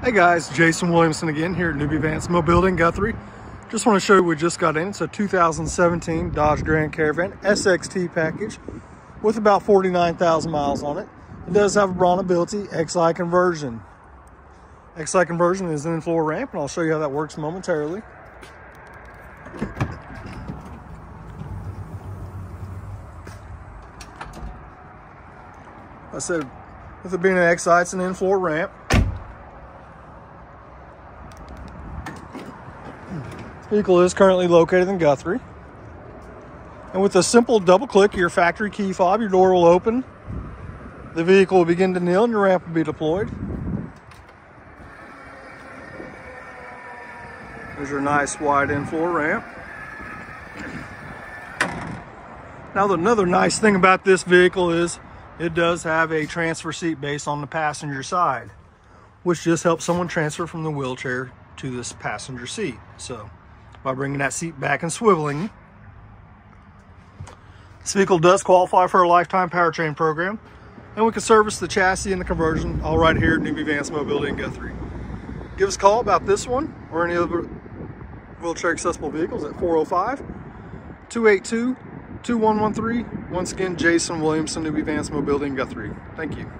Hey guys, Jason Williamson again here at Newby-Vance Mobility in Guthrie. Just want to show you we just got in. It's a 2017 Dodge Grand Caravan SXT package with about 49,000 miles on it. It does have a BraunAbility XI conversion. XI conversion is an in-floor ramp and I'll show you how that works momentarily. I said, with it being an XI, it's an in-floor ramp. Vehicle is currently located in Guthrie. And with a simple double click of your factory key fob, your door will open. The vehicle will begin to kneel and your ramp will be deployed. There's your nice wide in-floor ramp. Now another nice thing about this vehicle is it does have a transfer seat base on the passenger side, which just helps someone transfer from the wheelchair to this passenger seat. So by bringing that seat back and swiveling. This vehicle does qualify for a lifetime powertrain program, and we can service the chassis and the conversion all right here at Newby-Vance Mobility in Guthrie. Give us a call about this one or any other wheelchair accessible vehicles at 405 282 2113. Once again, Jason Williamson, Newby-Vance Mobility in Guthrie. Thank you.